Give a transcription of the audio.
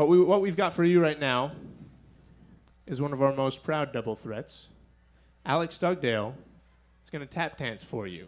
But we, what we've got for you right now is one of our most proud double threats. Alex Dugdale is going to tap dance for you.